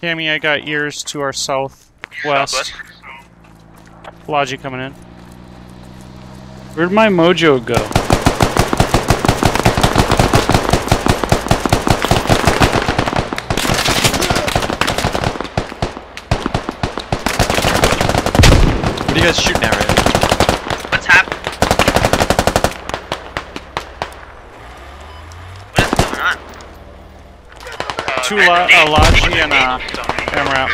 Cammy, I got ears to our southwest. Southwest. Logi coming in. Where'd my mojo go? What are you guys shooting at right now? What's happening? What is going on? Two lo- a Logi and a MRAP.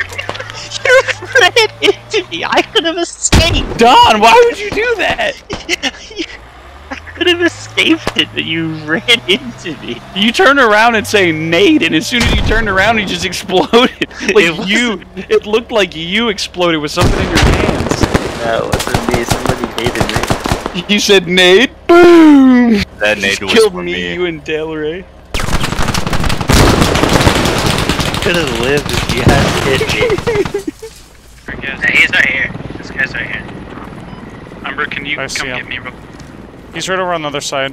You ran into me. I could have escaped. Don, why would you do that? I could have escaped it, but you ran into me. You turned around and say Nate, and as soon as you turned around, he just exploded. Like It you, it looked like you exploded with something in your hands. No, it wasn't me. Somebody hated me. You said Nate. boom. That Just nade was killed for me, me. you and Delray. Could have lived if you hadn't hit me. Yeah, he's right here. This guy's right here. Umber, can you I come get me real He's right over on the other side.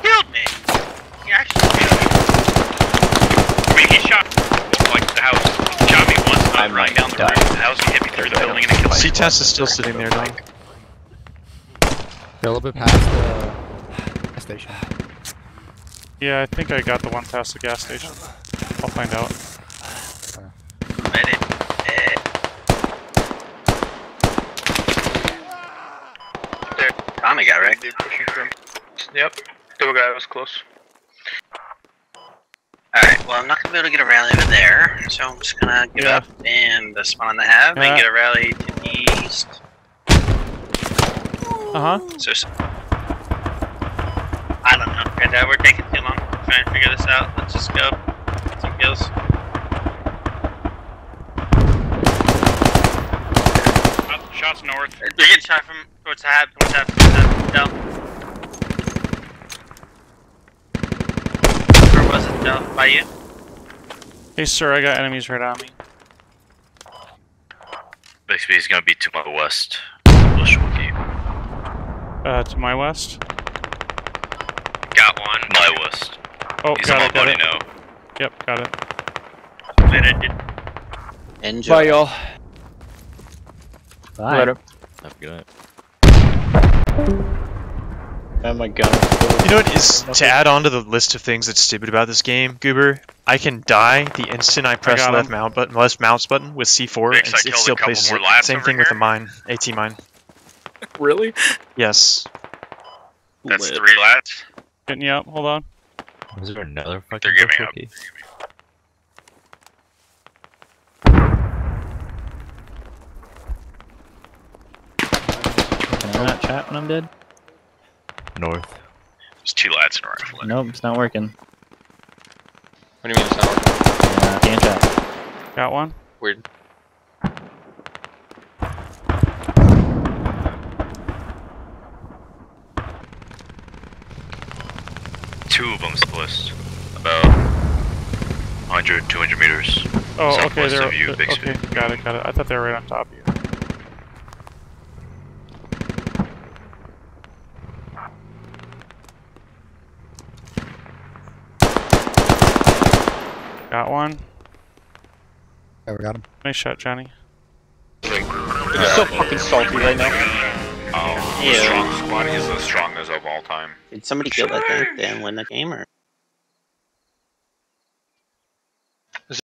Killed me. He actually killed me. I mean, he shot like the house. He shot me once. and I I was running down the die. roof of the house. He hit me through the building and it killed me. C-Test is still sitting there, Don. They're a little bit past the gas station. Yeah, I think I got the one past the gas station. I'll find out. I did. There, Tommy got right. pushing from. Yep. The guy was close. Alright, well, I'm not gonna be able to get a rally over there, so I'm just gonna give Yeah. up and uh, spawn on the hab Yeah. and get a rally to the east. Uh huh. So, s- I don't know. Right now, we're taking too long trying to figure this out. Let's just go. Get some kills. Shot- Shots north. They're getting shot from towards the hab, towards the hab, towards the hab. Del. Where was it, Del? By you? Hey, sir, I got enemies right on me. Basically, he's gonna be to my west. Bushwookie. Uh, to my west. Got one. My west. Oh, He's on got it, got it. now. Yep, got it. Wait, Enjoy. Bye, y'all. Bye. Later. Have a good night. Oh my god. You know what is to add on to the list of things that's stupid about this game, Goober? I can die the instant I press got left him. mount button, left mouse button with C4, Thanks, and it still places it. lads Same over thing with the mine, AT mine. Really? Yes. That's Lit. three lads. Getting you up. Hold on. Was there another fucking They're giving up. Can I not chat when I'm dead? North. There's two lads in a rifle. Nope, it's not working. What do you mean it's not working? Uh, yeah, can't chat. Got one. Weird. Two of them the. About 100, 200 meters. Oh, okay, Southwest they're of you, uh, Bixby. okay. Got it, got it. I thought they were right on top of you. Got one. Yeah, we got him. Nice shot, Johnny. You're so fucking salty right now. Oh, Ew. strong squad. He's the strongest of all time. Did somebody kill that tank and win the game, or?